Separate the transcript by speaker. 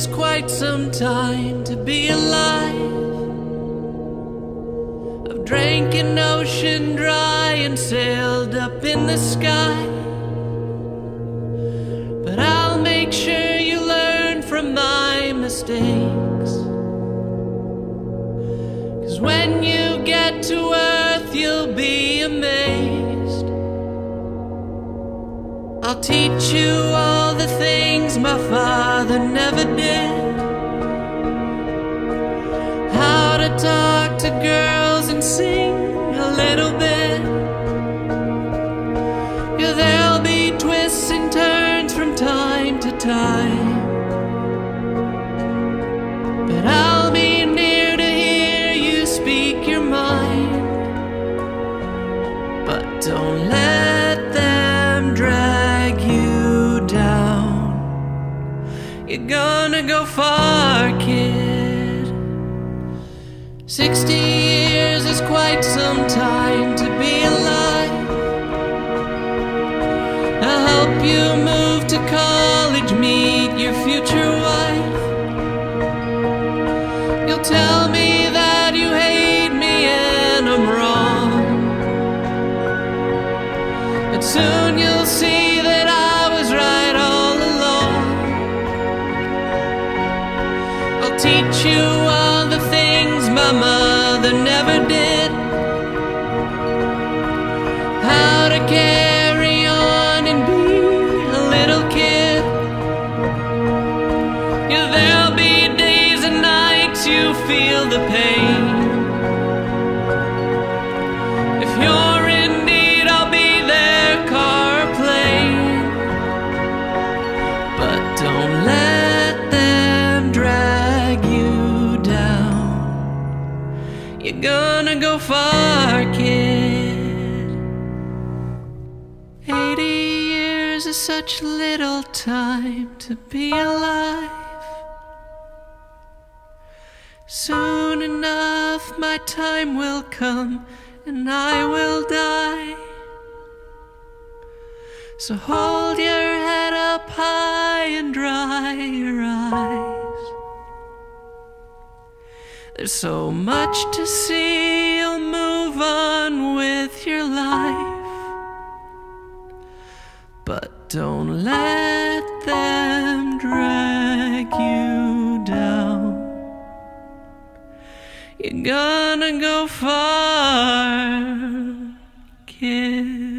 Speaker 1: Is quite some time to be alive. I've drank an ocean dry and sailed up in the sky. But I'll make sure you learn from my mistakes. Cause when you get to Earth, you'll be amazed. I'll teach you all the things my father never did. How to talk to girls and sing a little bit. Yeah, there'll be twists and turns from time to time. But I'll be near to hear you speak your mind. But don't let You're gonna go far, kid. Sixty years is quite some time to be alive. I'll help you move to college, meet your future wife. You'll tell me that you hate me and I'm wrong. But soon you'll see teach you all the things my mother never did. How to carry on and be a little kid. Yeah, there'll be days and nights you feel the pain. Gonna go far, kid. Eighty years is such little time to be alive. Soon enough, my time will come and I will die. So hold your head up high and dry your eyes. There's so much to see, you'll move on with your life. But don't let them drag you down. You're gonna go far, kid.